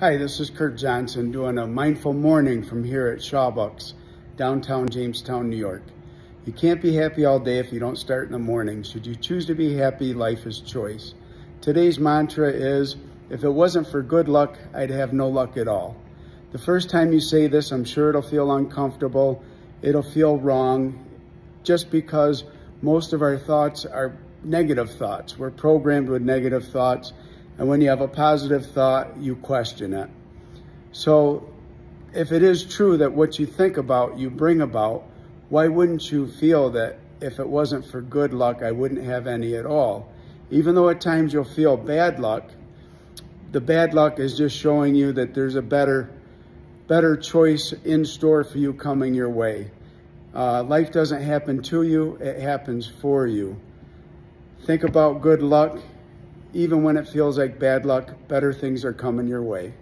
Hi, this is Kurt Johnson doing a mindful morning from here at Shawbucks, downtown Jamestown, New York. You can't be happy all day if you don't start in the morning. Should you choose to be happy, life is choice. Today's mantra is, if it wasn't for good luck, I'd have no luck at all. The first time you say this, I'm sure it'll feel uncomfortable. It'll feel wrong just because most of our thoughts are negative thoughts. We're programmed with negative thoughts and when you have a positive thought, you question it. So if it is true that what you think about, you bring about, why wouldn't you feel that if it wasn't for good luck, I wouldn't have any at all? Even though at times you'll feel bad luck, the bad luck is just showing you that there's a better, better choice in store for you coming your way. Uh, life doesn't happen to you, it happens for you. Think about good luck even when it feels like bad luck, better things are coming your way.